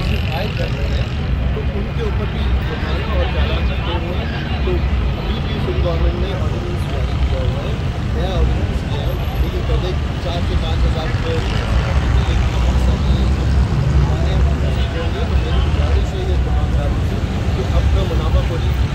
आय आय कर रहे हैं तो उनके ऊपर भी जुर्माना और चालान लगते हुए तो अभी भी फ़िल्म गवर्नमेंट ने ऑर्डिनेंस जारी किया हुआ है। नया ऑर्डिनेंस किया है। लेकिन पहले चार से पाँच हज़ार रुपये होंगे। तो मेरी गुजारिश है ये तमाम कारण से कि अपना मुनाफा खोली